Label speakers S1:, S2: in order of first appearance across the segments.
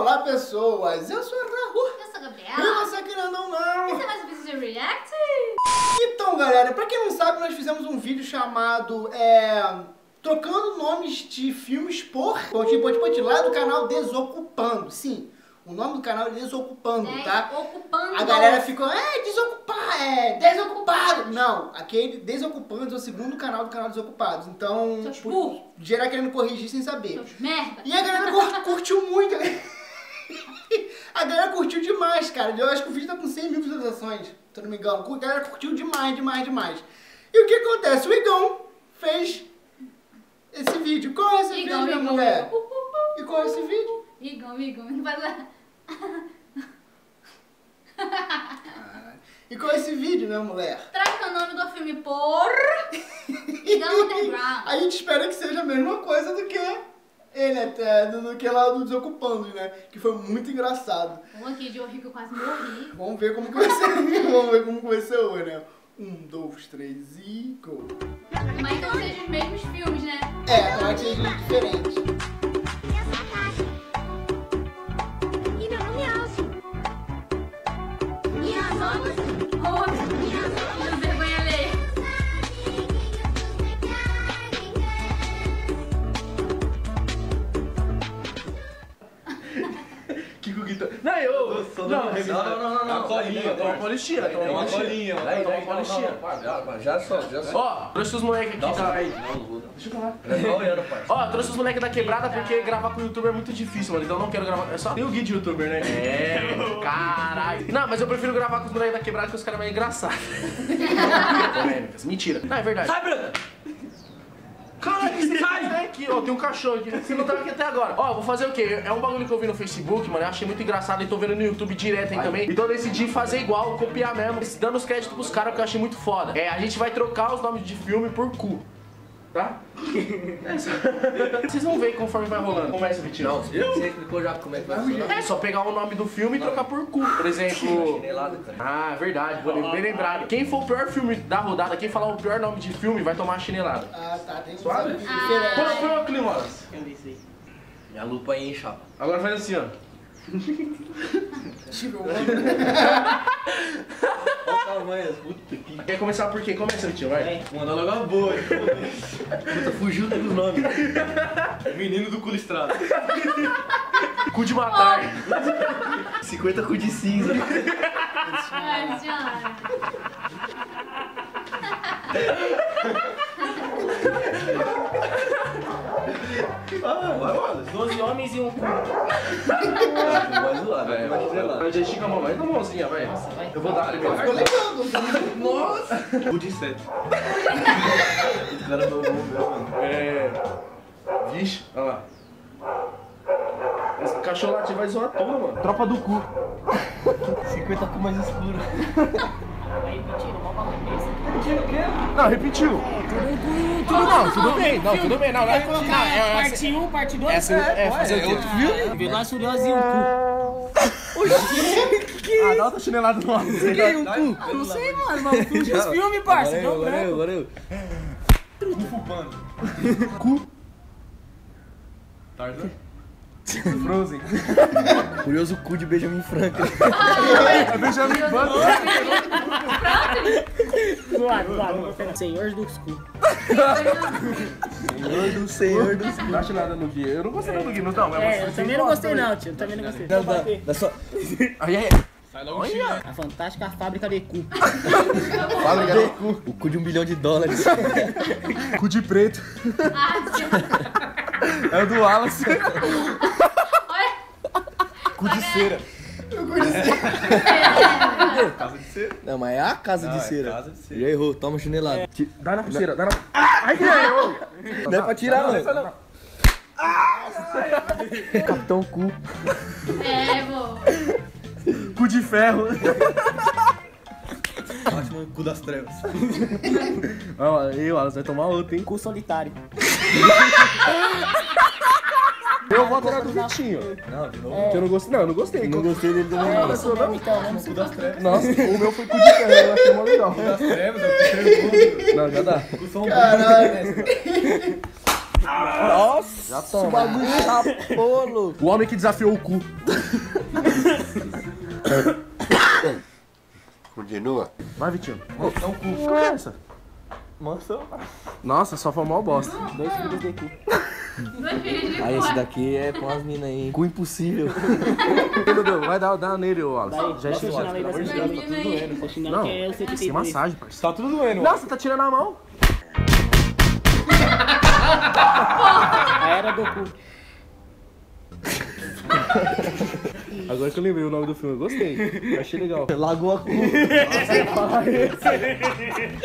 S1: Olá, pessoas! Eu sou o Raul.
S2: Eu sou a
S1: E
S2: Gabriela.
S1: você querendo ou não?
S2: Esse é mais um vídeo de react.
S1: Então, galera, pra quem não sabe, nós fizemos um vídeo chamado é, Trocando Nomes de Filmes por Ponte Ponte Ponte, lá do canal Desocupando. Sim, o nome do canal é Desocupando,
S2: É,
S1: tá?
S2: ocupando.
S1: A galera ficou, é, desocupar, é, desocupado. Não, aquele Desocupantes é o segundo canal do canal Desocupados. Então, por- geral querendo corrigir sem saber.
S2: Seus merda.
S1: E a galera cur- curtiu muito. A galera curtiu demais, cara. Eu acho que o vídeo tá com 100 mil visualizações, se eu não me engano. A galera curtiu demais, demais, demais. E o que acontece? O Igão fez esse vídeo. Qual é esse
S2: Igão,
S1: vídeo, minha
S2: Igão.
S1: mulher? E qual é esse vídeo?
S2: Igão, Igão. Não vai lá.
S1: E qual é esse vídeo, minha mulher?
S2: Troca o nome do filme por... Igão Underground.
S1: A gente espera que seja a mesma coisa do que ele, até, do do que lá do Desocupando, né? Que foi muito engraçado.
S2: Um aqui de horrível que eu quase morri.
S1: Vamos ver como que vai ser. Vamos ver como que vai ser hoje, né? Um, dois, três e go!
S2: Mas então sejam os mesmos filmes, né?
S1: É, tomara que seja diferente.
S2: Outro. Meu
S3: Não,
S4: Não,
S3: não,
S4: não, não, não,
S3: É uma colinha, toma
S4: É
S3: toma
S4: uma
S3: paulistinha.
S4: colinha.
S3: Toma
S4: pá, já, só, já só.
S3: Ó, trouxe os moleques aqui, tá? Deixa eu falar.
S4: Pai.
S3: Ó, trouxe os moleques da quebrada porque gravar com o youtuber é muito difícil, mano. Então eu não quero gravar. É só tem o guia de youtuber, né? É, caralho. Não, mas eu prefiro gravar com os moleques da quebrada que os caras mais engraçados. Polêmicas. Mentira. Não, é verdade.
S4: Sai, Branca!
S3: Caralho, esse sai aqui, ó, tem um cachorro aqui. Você não tava aqui até agora. Ó, vou fazer o quê? É um bagulho que eu vi no Facebook, mano. Eu achei muito engraçado e tô vendo no YouTube direto aí também. Então eu decidi fazer igual, copiar mesmo, dando os créditos pros caras que eu achei muito foda. É, a gente vai trocar os nomes de filme por cu. Tá? É Vocês vão ver conforme vai rolando. Começa, Vitinho.
S4: Não, você explicou já como é que vai funcionar.
S3: É só pegar o nome do filme e trocar por cu. Por exemplo. Ah, verdade, bem bem lembrado. Quem for o pior filme da rodada, quem falar o pior nome de filme, vai tomar a chinelada.
S1: Ah, tá. Tem que
S3: Suave?
S2: Ah.
S3: Põe, o clima, Wallace.
S4: Minha lupa aí, hein, chapa.
S3: Agora faz assim, ó.
S1: Tirou.
S4: Olha o tamanho, puta que...
S3: Quer começar por quem? Começa, tio, vai.
S4: Manda logo uma boa. Puta, fugiu dos nomes. Menino do cu listrado.
S3: Cu de matar.
S4: 50 cu de cinza.
S2: Ai, senhora.
S4: Ah, Wallace.
S5: 12 homens e um cu.
S4: Vai zoar, vai. Vai
S3: estica a mão, vai na mãozinha, vai.
S5: vai.
S3: Eu vou dar primeiro.
S1: Ficou legal.
S3: Nossa!
S4: Cu de sete. O cara não vou ver, mano.
S3: É. Vixe, olha lá. Esse cachorro latido vai zoar tudo, mano. Tropa do cu.
S4: 50 cu mais escuro.
S5: Mentira, mó bagulho desse.
S3: Não, repetiu. Tudo não, tudo bem. Não, tudo bem. Não, não, é- não, é- é-
S5: Parte 1, parte 2.
S3: Essa é fazer o quê?
S5: Veloz Furioso e um cu.
S3: Ah, dá outra chinelada no ar.
S5: Que um cu? Não sei, mano, mas um cu de filme, parça. Deu
S4: Agora eu, agora eu.
S3: Cu.
S4: Tarzan?
S3: Frozen.
S4: Curioso cu de Benjamin Franklin.
S3: É Benjamin
S5: não gostei não. Senhor dos cu.
S4: Senhor do Senhor dos cu.
S3: Não acho nada no guia. Eu não gostei nada do guia, não. Não, mas
S5: É, eu também não gostei não, tio. Também não gostei.
S4: Não, da, da sua...
S3: Aí, aí.
S5: A fantástica fábrica de cu.
S4: Fábrica de cu. O cu de um bilhão de dólares.
S3: Cu de preto.
S2: Ah.
S3: É o do Wallace. Cu de cera.
S4: Casa de cera. Não, mas é a casa de cera.
S6: casa de cera.
S4: Já errou, toma chinelada.
S3: Dá na pulseira, dá na. Ai, que ganhou!
S4: Não é pra tirar,
S3: Não,
S4: mano.
S3: essa não.
S4: Capitão Cu.
S2: É, vô.
S3: Cu de ferro.
S6: Batman, cu das trevas.
S3: Aí, Wallace, vai tomar outro, hein?
S5: Cu solitário.
S3: Eu voto na do Vitinho.
S6: Não, de novo.
S3: Que eu não gostei. Não, eu não gostei.
S4: Não gostei dele também,
S5: É,
S4: não.
S5: isso mesmo, então, né?
S6: Cu das trevas.
S3: Nossa, o meu foi cu de ferro, eu achei mó legal.
S6: Das trevas, é o.
S3: Não, já dá.
S1: Caralho.
S7: Nossa,
S3: Já
S7: o
S3: toma.
S7: bagulho chapou, louco.
S3: O homem que desafiou o cu.
S8: Continua.
S3: Vai, Vitinho. É um cu. Qual é essa?
S7: Nossa,
S3: Nossa, só foi mal bosta.
S7: dois filhos de cu.
S2: Dois filhos de
S7: Ah, esse daqui é com as minas aí. hein? Cu impossível.
S3: Dudu, vai dar, dar nele, ô Alisson. Já
S5: aí,
S2: Imagina
S5: chinelo, tá tudo
S2: aí.
S5: doendo. Chinelo
S3: Não,
S5: que é
S3: sem
S5: 73.
S3: massagem, parceiro.
S6: Tá tudo doendo.
S3: Nossa, tá tirando a mão?
S5: A era do cu.
S3: Agora que eu lembrei o nome do filme, eu gostei. Achei legal.
S7: Lagoa cu.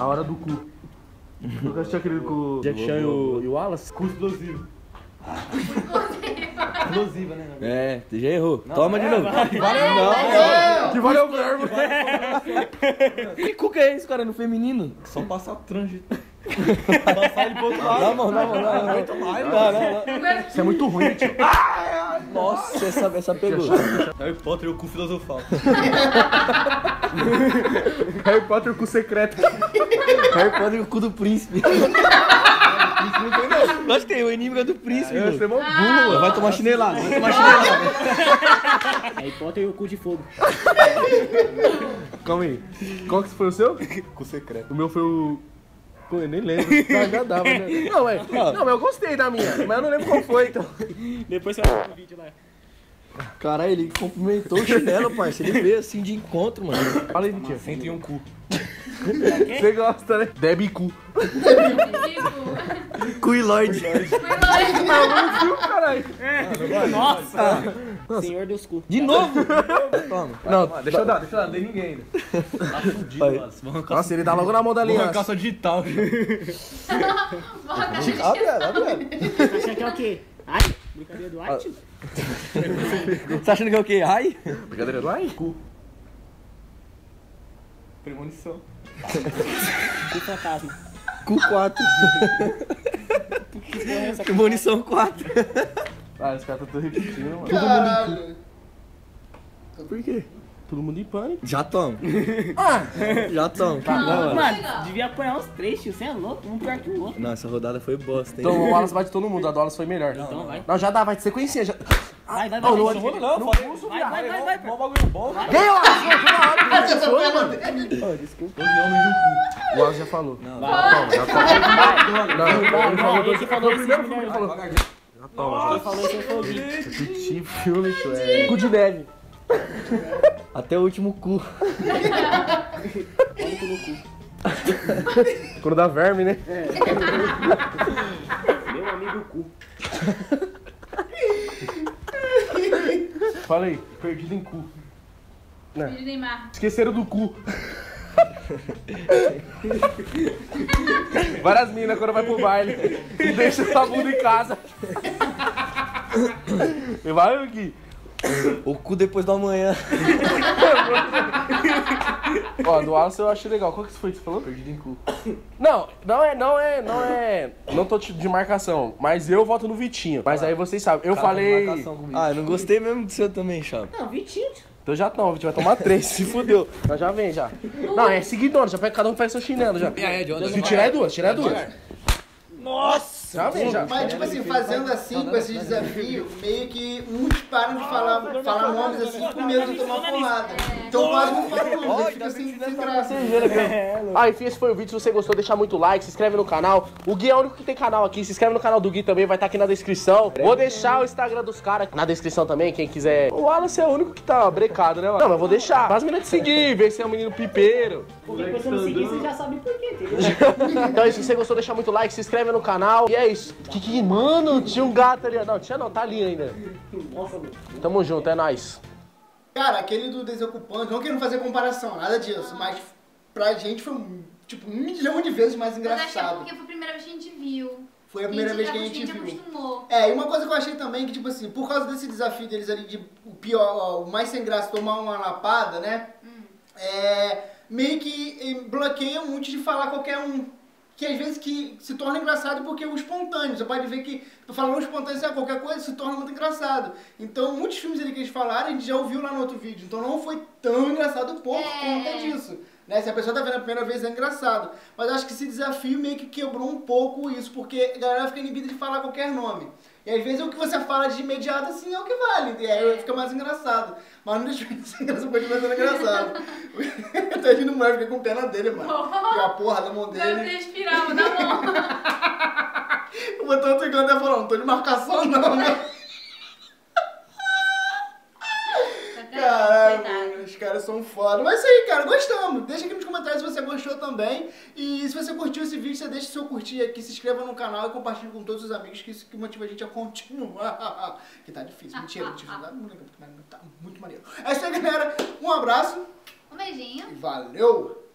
S3: A hora do cu. Nunca assistiu aquele com o Jack Chan e o, e o Wallace?
S6: Cu explosivo. Explosiva, né?
S7: É, tu já errou. Toma de novo.
S3: Que valeu o verbo.
S7: Que cu que é esse, cara, no feminino?
S6: Só passar trange. Passar ele pro outro lado.
S7: Mão, dá a mão. Não, não, não.
S3: Isso é muito ruim, tio.
S7: Nossa, essa, essa pegou.
S6: Harry Potter e o cu filosofal.
S3: Harry Potter com secreto.
S7: Harry Potter e o cu do príncipe. Nós tem o inimigo é do príncipe,
S3: É, você é mó burro.
S7: Vai tomar chinelada, vai tomar chinelada.
S5: Harry Potter e o cu de fogo.
S3: Calma aí. Qual que foi o seu?
S6: Cu secreto.
S3: O meu foi o. Pô, eu nem lembro. Já dava, né? Não, mas, não, mas eu gostei da minha. Mas eu não lembro qual foi, então.
S5: Depois você vai ver o vídeo lá.
S7: Caralho, ele cumprimentou o chinelo, parceiro. Ele veio assim de encontro, mano.
S3: Fala aí, tia.
S6: 101 cu.
S3: Você gosta, né? Debbie cu.
S7: Cu e Lorde.
S3: Caralho.
S5: Nossa! Senhor dos cu.
S7: De novo? Toma.
S3: Não,
S6: Deixa eu dar, deixa eu dar, não dei ninguém ainda. Tá fudido. Vou arrancar,
S3: Nossa, ele dá logo na mão da
S6: vou arrancar
S3: aliança.
S6: sua digital.
S7: Abre ela, abre ela.
S5: Acha que é o quê? Ai, brincadeira do ai, tio?
S7: Você tá achando que é o quê? Ai?
S3: Brincadeira lá, hein? Cu.
S6: Premonição.
S5: Cu fantasma.
S7: Cu 4. Munição 4.
S3: Ah, os caras estão tudo repetindo, mano.
S1: Caralho.
S7: Por quê?
S3: Todo mundo em pânico.
S7: Já toma. Já toma. Não, mano.
S5: Mano, devia apanhar os três, tio. Você é louco, um pior que o outro.
S7: Não, essa rodada foi bosta, hein?
S3: Então o Wallace bate todo mundo, a do Wallace foi melhor.
S5: Então vai.
S3: Não, já dá, vai de sequência. Já...
S5: Vai, vai,
S3: Não,
S5: vai.
S3: não,
S5: vai,
S3: não,
S6: Não,
S3: não,
S6: falei.
S5: vai, vai, vai, vai,
S6: Mó
S5: vai.
S6: bagulho bom.
S3: Ganha, Wallace! Não, toda hora que
S1: Essa
S3: você
S1: foi
S3: foi,
S1: a
S3: mano.
S1: dele.
S6: Todos os homens de um
S3: O Wallace já falou.
S6: Não,
S3: Toma, já toma. Não, ele falou
S5: Não,
S3: dois.
S5: esse falou
S3: o primeiro filme que ele falou. Já toma,
S5: Quem falou isso foi o Gui.
S3: já. Que filme, tio. É. Cu de neve.
S7: Até o último cu.
S5: Olha o cu no cu.
S3: Quando dá verme, né?
S5: Meu amigo cu.
S3: Fala aí, perdido em cu.
S2: filho de Neymar.
S3: Esqueceram do cu. Várias minas quando vai pro baile e deixa essa bunda em casa. E vai, Gui.
S7: O cu depois do amanhã.
S3: Ó, do Wallace eu achei legal. Qual que foi que você falou? Perdido em cu. Não, não é, não é, não é. Não tô de marcação, mas eu voto no Vitinho. Mas aí vocês sabem, eu falei.
S7: Ah, eu não gostei mesmo do seu também, chapa.
S5: Não, Vitinho.
S3: Então já não, Vitinho vai tomar três, se fudeu. Então já vem já. Não, é seguidor, já pega, cada um faz seu chinelo já. Se tirar é duas, tirar é duas. Nossa! Já vem já.
S1: Mas, tipo assim, fazendo assim, com esses desafios, meio que uns param de falar, falar nomes assim com medo de tomar porrada. Então quase não falam nomes, fica assim, sem graça.
S3: Ah, enfim, esse foi o vídeo. Se você gostou, deixa muito like, se inscreve no canal. O Gui é o único que tem canal aqui. Se inscreve no canal do Gui também, vai estar aqui na descrição. Vou deixar o Instagram dos caras na descrição também, quem quiser. O Wallace é o único que tá brecado, né, mano? Não, mas vou deixar. Faz meninas de seguir, ver se é um menino pipeiro.
S5: Porque depois você não seguir, você já sabe por quê, entendeu?
S3: Então é isso, se você gostou, deixa muito like, se inscreve no canal. E é isso. Que que, mano, tinha um gato ali. Não, tinha não, tá ali ainda.
S5: Nossa.
S3: Tamo junto, é nóis.
S1: Cara, aquele do Desocupante, não querendo fazer comparação, nada disso, mas pra gente foi, tipo, um milhão de vezes mais
S2: Mas acho que é
S1: engraçado.
S2: porque foi a primeira vez que a gente viu.
S1: Foi a primeira vez que a gente viu.
S2: acostumou.
S1: É, e uma coisa que eu achei também que, tipo assim, por causa desse desafio deles ali de o pior, o mais sem graça tomar uma lapada, né? É, meio que bloqueia muito de falar qualquer um. Que às vezes que se torna engraçado porque é o espontâneo. Você pode ver que falando espontâneo, lá, qualquer coisa se torna muito engraçado. Então, muitos filmes ali que eles falaram, a gente já ouviu lá no outro vídeo. Então não foi tão engraçado por
S2: É.
S1: conta disso. Né? Se a pessoa tá vendo a primeira vez é engraçado. Mas acho que esse desafio meio que quebrou um pouco isso, porque a galera fica inibida de falar qualquer nome. E às vezes o que você fala de imediato assim é o que vale. E aí fica mais engraçado. Mas não deixa de ser engraçado, continua sendo engraçado. eu tô indo mulher, fiquei com pena dele, mano. E a porra da mão dele.
S2: respirar, vou dar mão.
S1: O botão do Igor até falou, não tô de marcação não, né? Caralho, mano, os caras são foda. Mas é isso aí, cara, gostamos. Deixa aqui nos comentários se você gostou também. E se você curtiu esse vídeo, você deixa seu curtir aqui, se inscreva no canal e compartilhe com todos os amigos, que isso que motiva a gente a continuar. que tá difícil, mentira, mentira, tá muito, tá muito maneiro. É isso aí, galera. Um abraço
S2: Um beijinho.
S1: e valeu!